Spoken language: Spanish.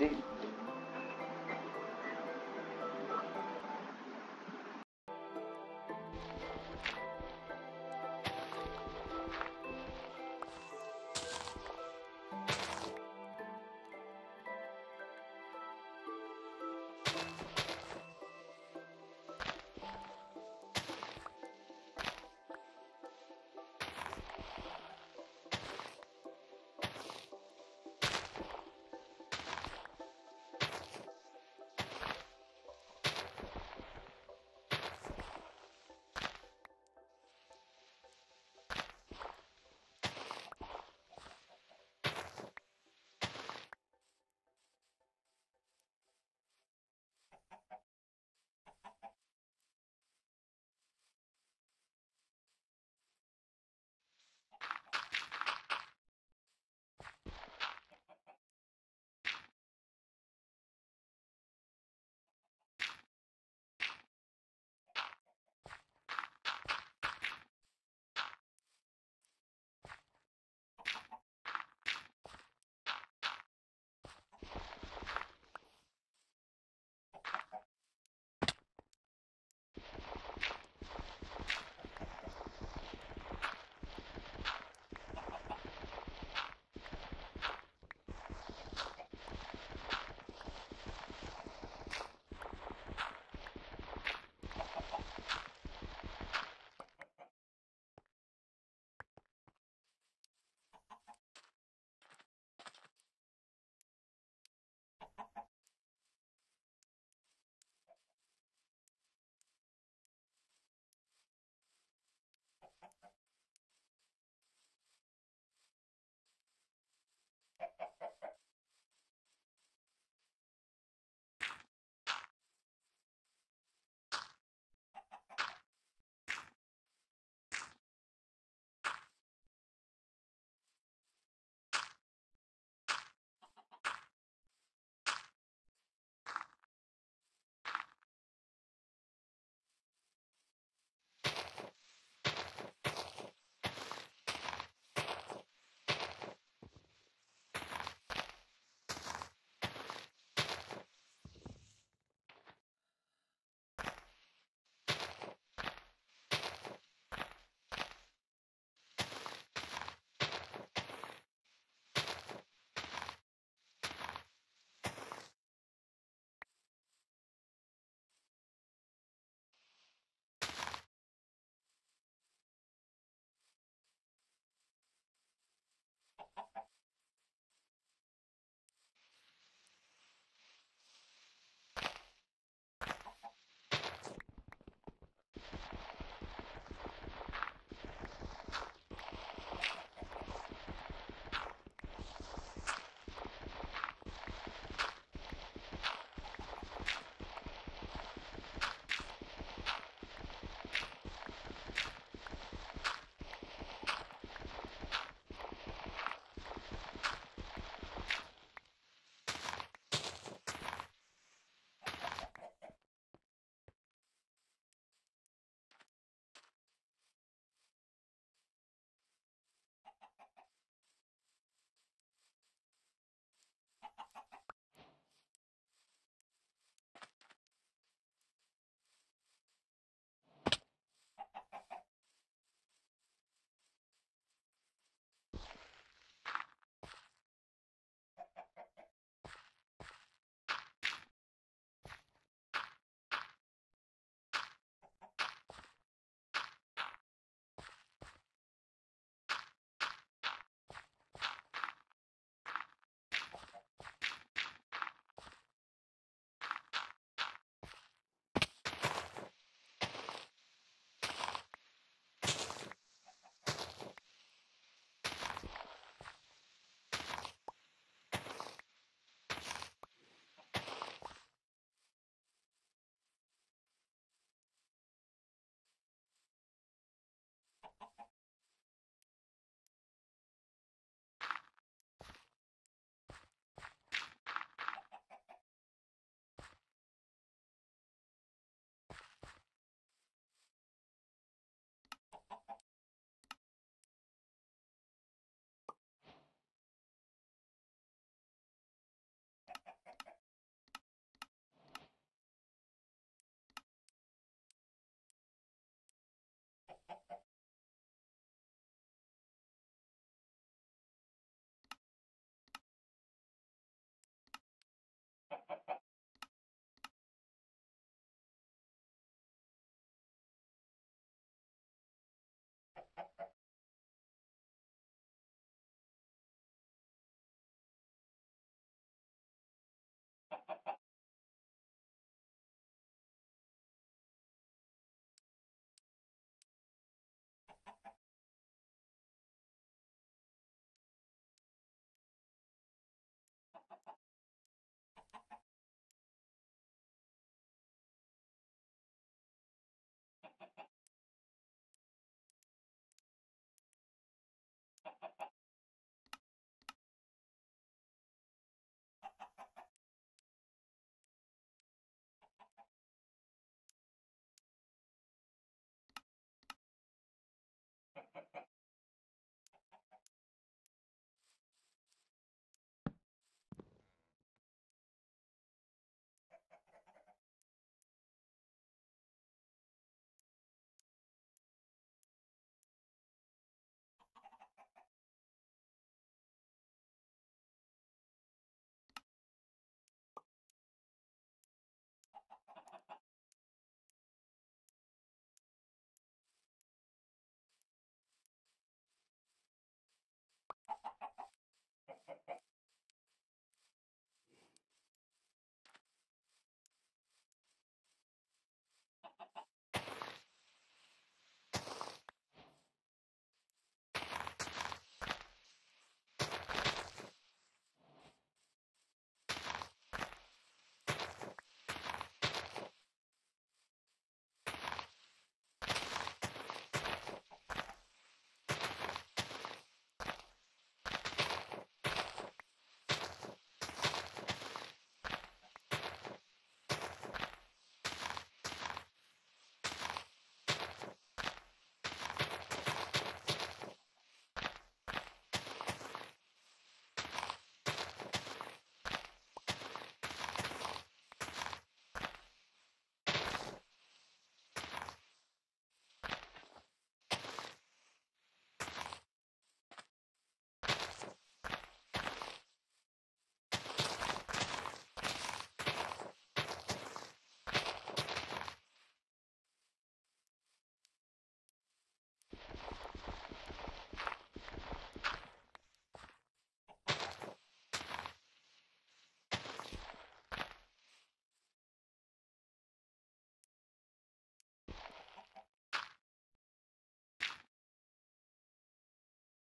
de-